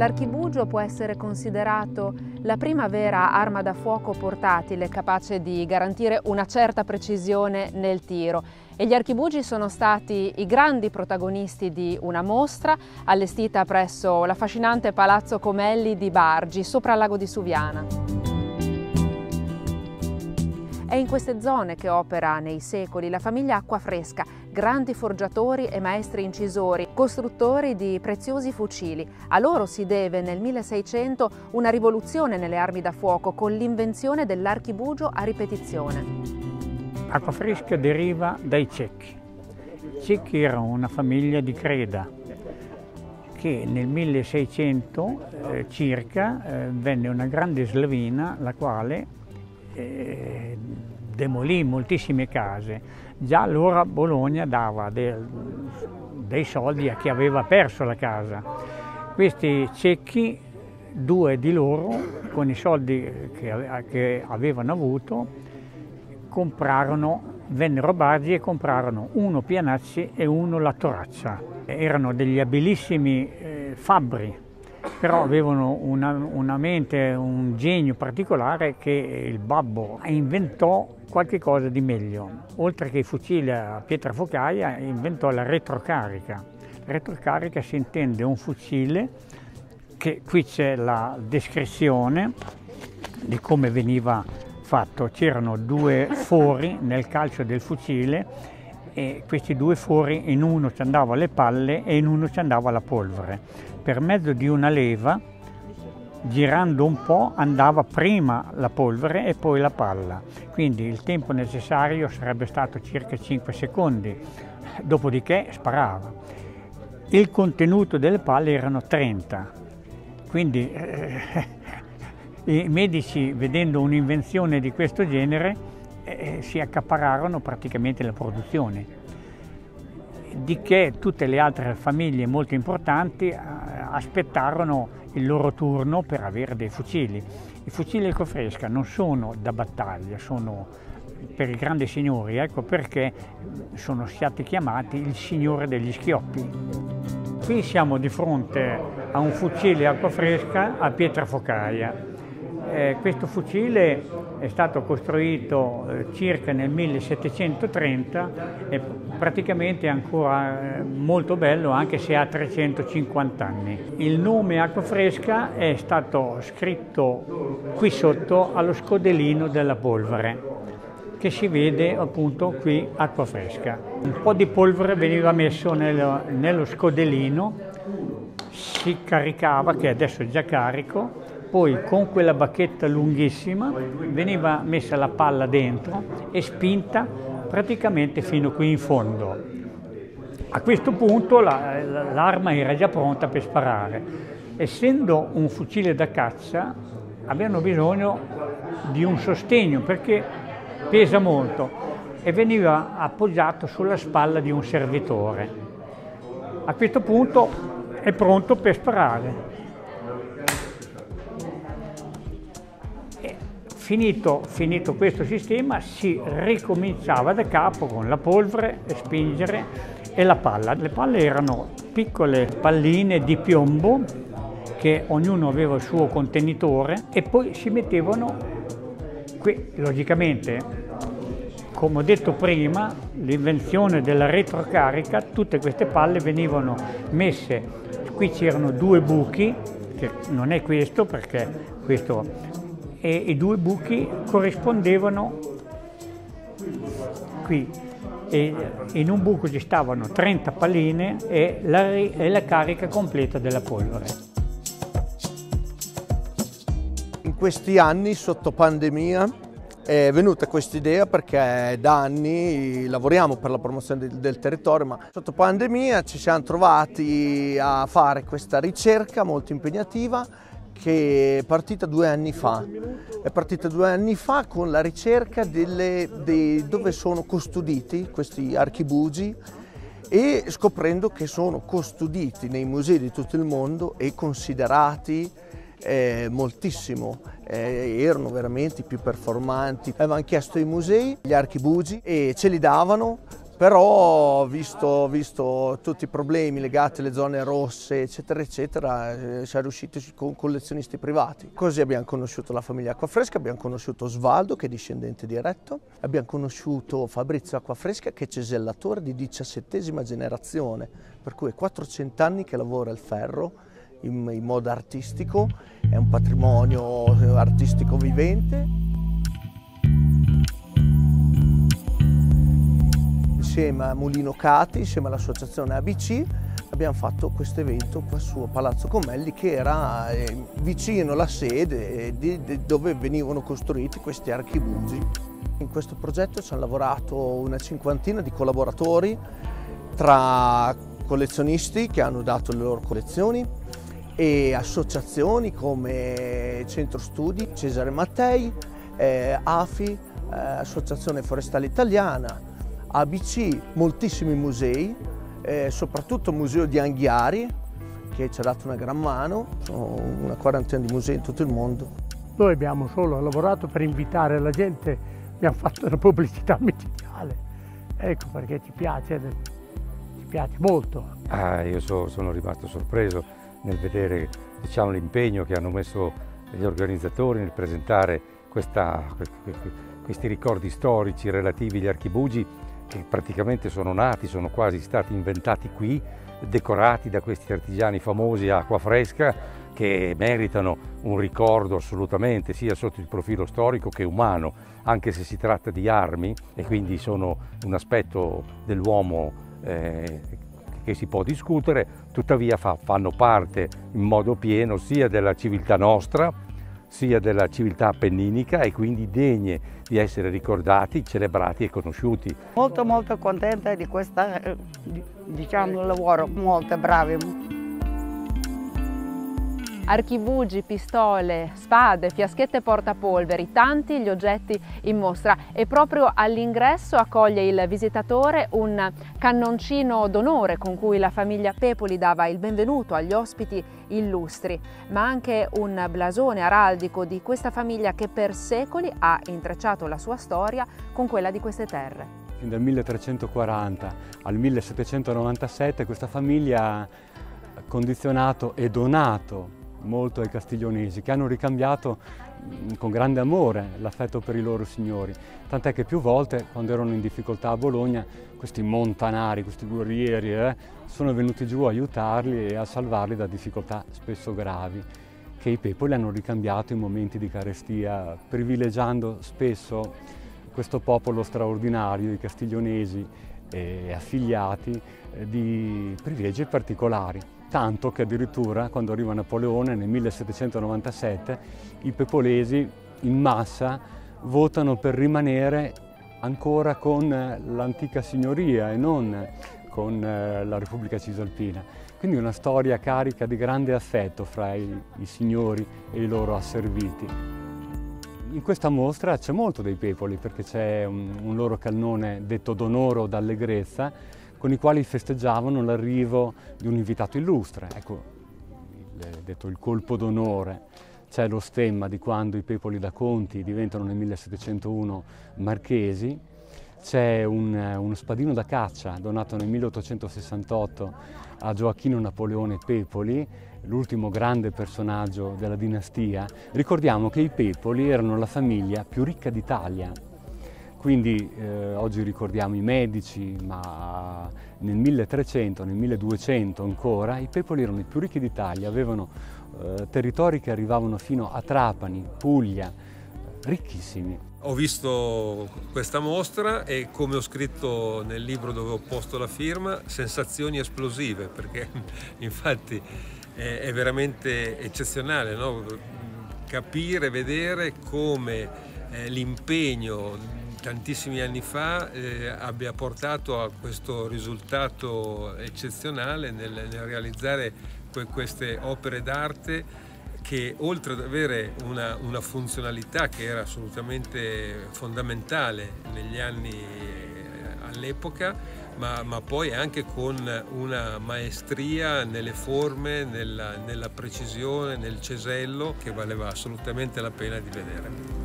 L'archibugio può essere considerato la prima vera arma da fuoco portatile capace di garantire una certa precisione nel tiro e gli archibugi sono stati i grandi protagonisti di una mostra allestita presso l'affascinante Palazzo Comelli di Bargi, sopra il lago di Suviana. È in queste zone che opera nei secoli la famiglia Acquafresca, grandi forgiatori e maestri incisori, costruttori di preziosi fucili. A loro si deve nel 1600 una rivoluzione nelle armi da fuoco con l'invenzione dell'archibugio a ripetizione. Acquafresca deriva dai cecchi. Cecchi erano una famiglia di Creda che nel 1600 eh, circa eh, venne una grande slavina la quale eh, demolì moltissime case. Già allora Bologna dava de, dei soldi a chi aveva perso la casa. Questi cecchi, due di loro, con i soldi che, che avevano avuto, comprarono, vennero Bargi e comprarono uno Pianazzi e uno La Torazza. Erano degli abilissimi eh, fabbri però avevano una, una, mente, un genio particolare che il babbo inventò qualche cosa di meglio. Oltre che i fucili a pietra focaia, inventò la retrocarica. Retrocarica si intende un fucile che qui c'è la descrizione di come veniva fatto. C'erano due fori nel calcio del fucile e questi due fori in uno ci andava le palle e in uno ci andava la polvere per mezzo di una leva, girando un po', andava prima la polvere e poi la palla. Quindi il tempo necessario sarebbe stato circa 5 secondi, dopodiché sparava. Il contenuto delle palle erano 30, quindi eh, i medici vedendo un'invenzione di questo genere eh, si accapararono praticamente la produzione di che tutte le altre famiglie molto importanti eh, aspettarono il loro turno per avere dei fucili. I fucili ecofresca non sono da battaglia, sono per i grandi signori, ecco perché sono stati chiamati il signore degli schioppi. Qui siamo di fronte a un fucile acqua fresca a pietra focaia. Eh, questo fucile è stato costruito eh, circa nel 1730 e praticamente è ancora eh, molto bello anche se ha 350 anni. Il nome acqua fresca è stato scritto qui sotto allo scodelino della polvere che si vede appunto qui acqua fresca. Un po' di polvere veniva messo nello, nello scodelino, si caricava, che adesso è già carico, poi con quella bacchetta lunghissima veniva messa la palla dentro e spinta praticamente fino qui in fondo. A questo punto l'arma era già pronta per sparare. Essendo un fucile da caccia avevano bisogno di un sostegno perché pesa molto e veniva appoggiato sulla spalla di un servitore. A questo punto è pronto per sparare. Finito, finito, questo sistema si ricominciava da capo con la polvere, spingere e la palla. Le palle erano piccole palline di piombo che ognuno aveva il suo contenitore e poi si mettevano qui, logicamente, come ho detto prima, l'invenzione della retrocarica, tutte queste palle venivano messe, qui c'erano due buchi, che non è questo perché questo e i due buchi corrispondevano qui. E in un buco ci stavano 30 palline e la, e la carica completa della polvere. In questi anni, sotto pandemia, è venuta questa idea perché da anni lavoriamo per la promozione del, del, territorio, ma sotto pandemia ci siamo trovati a fare questa ricerca molto impegnativa che è partita due anni fa. È partita due anni fa con la ricerca delle, dei, dove sono custoditi questi archibugi e scoprendo che sono custoditi nei musei di tutto il mondo e considerati eh, moltissimo, eh, erano veramente i più performanti. Avevano chiesto ai musei gli archibugi e ce li davano però visto, visto, tutti i problemi legati alle zone rosse eccetera eccetera eh, siamo riusciti con collezionisti privati. Così abbiamo conosciuto la famiglia Acquafresca, abbiamo conosciuto Osvaldo che è discendente diretto, abbiamo conosciuto Fabrizio Acquafresca che è cesellatore di diciassettesima generazione, per cui è 400 anni che lavora il ferro in, in modo artistico, è un patrimonio artistico vivente. Insieme a Mulino Cati, insieme all'associazione ABC, abbiamo fatto questo evento qua su Palazzo Comelli che era eh, vicino alla sede di, di dove venivano costruiti questi archibugi. In questo progetto ci hanno lavorato una cinquantina di collaboratori tra collezionisti che hanno dato le loro collezioni e associazioni come Centro Studi, Cesare Mattei, eh, AFI, eh, Associazione Forestale Italiana, ABC moltissimi musei, eh, soprattutto il Museo di Anghiari che ci ha dato una gran mano, sono una quarantina di musei in tutto il mondo. Noi abbiamo solo lavorato per invitare la gente, abbiamo fatto una pubblicità micidiale, ecco perché ci piace, ci piace molto. Ah, io so, sono rimasto sorpreso nel vedere diciamo, l'impegno che hanno messo gli organizzatori nel presentare questa, questi ricordi storici relativi agli archibugi che praticamente sono nati, sono quasi stati inventati qui, decorati da questi artigiani famosi a acqua fresca che meritano un ricordo assolutamente sia sotto il profilo storico che umano, anche se si tratta di armi e quindi sono un aspetto dell'uomo eh, che si può discutere, tuttavia fa, fanno parte in modo pieno sia della civiltà nostra, sia della civiltà appenninica e quindi degne di essere ricordati, celebrati e conosciuti. Molto molto contenta di questo eh, diciamo, lavoro, molto bravi archibugi, pistole, spade, fiaschette portapolveri, tanti gli oggetti in mostra e proprio all'ingresso accoglie il visitatore un cannoncino d'onore con cui la famiglia Pepoli dava il benvenuto agli ospiti illustri, ma anche un blasone araldico di questa famiglia che per secoli ha intrecciato la sua storia con quella di queste terre. Dal 1340 al 1797 questa famiglia ha condizionato e donato molto ai castiglionesi che hanno ricambiato mm, con grande amore l'affetto per i loro signori, tant'è che più volte quando erano in difficoltà a Bologna questi montanari, questi guerrieri eh, sono venuti giù a aiutarli e a salvarli da difficoltà spesso gravi che i Pepoli hanno ricambiato in momenti di carestia, privilegiando spesso questo popolo straordinario, i castiglionesi e affiliati, eh, di privilegi particolari tanto che addirittura quando arriva Napoleone nel 1797 i pepolesi in massa votano per rimanere ancora con l'antica signoria e non con eh, la Repubblica Cisalpina. Quindi una storia carica di grande affetto fra i, i signori e i loro asserviti. In questa mostra c'è molto dei pepoli perché c'è un, un loro cannone detto d'onore o d'allegrezza con i quali festeggiavano l'arrivo di un invitato illustre. Ecco, il, detto il colpo d'onore. C'è lo stemma di quando i Pepoli da Conti diventano nel 1701 marchesi, c'è un, uno spadino da caccia donato nel 1868 a Gioacchino Napoleone Pepoli, l'ultimo grande personaggio della dinastia. Ricordiamo che i Pepoli erano la famiglia più ricca d'Italia, quindi eh, oggi ricordiamo i medici, ma nel 1300, nel 1200 ancora, i Pepoli erano i più ricchi d'Italia, avevano eh, territori che arrivavano fino a Trapani, Puglia, ricchissimi. Ho visto questa mostra e come ho scritto nel libro dove ho posto la firma, sensazioni esplosive, perché infatti è, è veramente eccezionale no? capire, vedere come eh, l'impegno tantissimi anni fa eh, abbia portato a questo risultato eccezionale nel, nel realizzare que queste opere d'arte che oltre ad avere una, una, funzionalità che era assolutamente fondamentale negli anni eh, all'epoca, ma, ma, poi anche con una maestria nelle forme, nella, nella precisione, nel cesello che valeva assolutamente la pena di vedere.